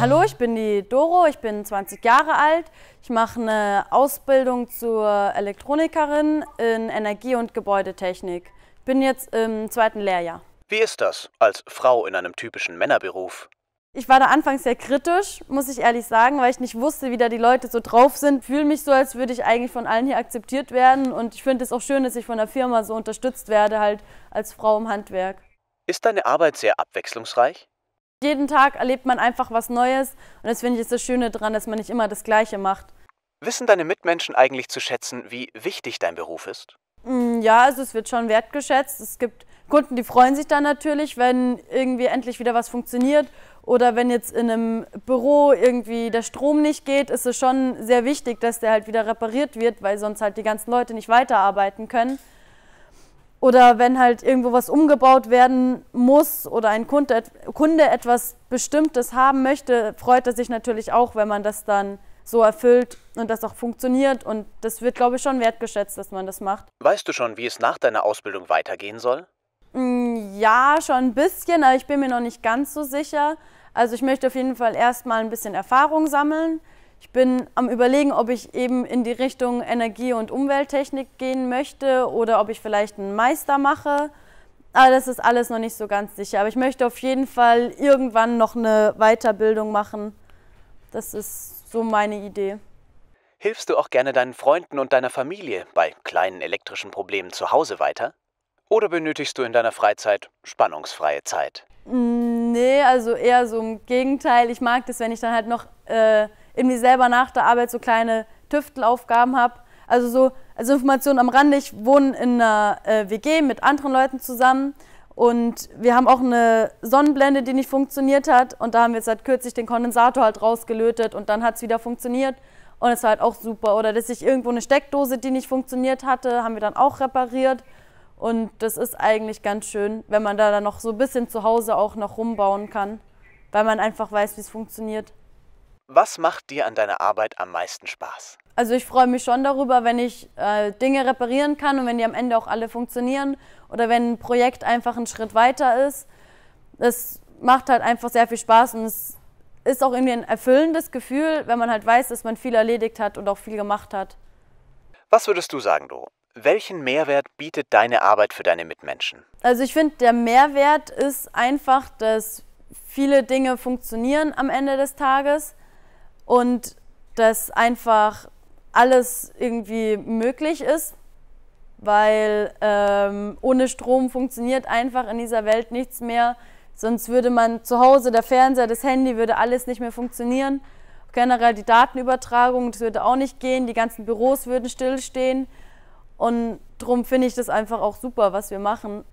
Hallo, ich bin die Doro, ich bin 20 Jahre alt. Ich mache eine Ausbildung zur Elektronikerin in Energie- und Gebäudetechnik. Ich bin jetzt im zweiten Lehrjahr. Wie ist das als Frau in einem typischen Männerberuf? Ich war da anfangs sehr kritisch, muss ich ehrlich sagen, weil ich nicht wusste, wie da die Leute so drauf sind. Fühle mich so, als würde ich eigentlich von allen hier akzeptiert werden und ich finde es auch schön, dass ich von der Firma so unterstützt werde, halt als Frau im Handwerk. Ist deine Arbeit sehr abwechslungsreich? Jeden Tag erlebt man einfach was Neues und das finde ich ist das Schöne daran, dass man nicht immer das Gleiche macht. Wissen deine Mitmenschen eigentlich zu schätzen, wie wichtig dein Beruf ist? Mm, Ja, also es wird schon wertgeschätzt. Es gibt Kunden, die freuen sich dann natürlich, wenn irgendwie endlich wieder was funktioniert. Oder wenn jetzt in einem Büro irgendwie der Strom nicht geht, ist es schon sehr wichtig, dass der halt wieder repariert wird, weil sonst halt die ganzen Leute nicht weiterarbeiten können. Oder wenn halt irgendwo was umgebaut werden muss oder ein Kunde, Kunde etwas Bestimmtes haben möchte, freut er sich natürlich auch, wenn man das dann so erfüllt und das auch funktioniert. Und das wird, glaube ich, schon wertgeschätzt, dass man das macht. Weißt du schon, wie es nach deiner Ausbildung weitergehen soll? Mm, Ja, schon ein bisschen, aber ich bin mir noch nicht ganz so sicher. Also ich möchte auf jeden Fall erstmal ein bisschen Erfahrung sammeln. Ich bin am Überlegen, ob ich eben in die Richtung Energie- und Umwelttechnik gehen möchte oder ob ich vielleicht einen Meister mache. Aber das ist alles noch nicht so ganz sicher. Aber ich möchte auf jeden Fall irgendwann noch eine Weiterbildung machen. Das ist so meine Idee. Hilfst du auch gerne deinen Freunden und deiner Familie bei kleinen elektrischen Problemen zu Hause weiter? Oder benötigst du in deiner Freizeit spannungsfreie Zeit? Mm, Nee, also eher so im Gegenteil. Ich mag das, wenn ich dann halt noch äh, irgendwie selber nach der Arbeit so kleine Tüftelaufgaben habe. Also so, also Information am Rande, ich wohne in einer äh, WG mit anderen Leuten zusammen und wir haben auch eine Sonnenblende, die nicht funktioniert hat und da haben wir jetzt halt kürzlich den Kondensator halt rausgelötet und dann hat es wieder funktioniert und es war halt auch super. Oder dass ich irgendwo eine Steckdose, die nicht funktioniert hatte, haben wir dann auch repariert. Und das ist eigentlich ganz schön, wenn man da dann noch so ein bisschen zu Hause auch noch rumbauen kann, weil man einfach weiß, wie es funktioniert. Was macht dir an deiner Arbeit am meisten Spaß? Also ich freue mich schon darüber, wenn ich äh, Dinge reparieren kann und wenn die am Ende auch alle funktionieren oder wenn ein Projekt einfach einen Schritt weiter ist. Das macht halt einfach sehr viel Spaß und es ist auch irgendwie ein erfüllendes Gefühl, wenn man halt weiß, dass man viel erledigt hat und auch viel gemacht hat. Was würdest du sagen, Doro? Welchen Mehrwert bietet deine Arbeit für deine Mitmenschen? Also ich finde, der Mehrwert ist einfach, dass viele Dinge funktionieren am Ende des Tages und dass einfach alles irgendwie möglich ist, weil ähm, ohne Strom funktioniert einfach in dieser Welt nichts mehr. Sonst würde man zu Hause, der Fernseher, das Handy, würde alles nicht mehr funktionieren. Generell die Datenübertragung, das würde auch nicht gehen. Die ganzen Büros würden stillstehen. Und darum finde ich das einfach auch super, was wir machen.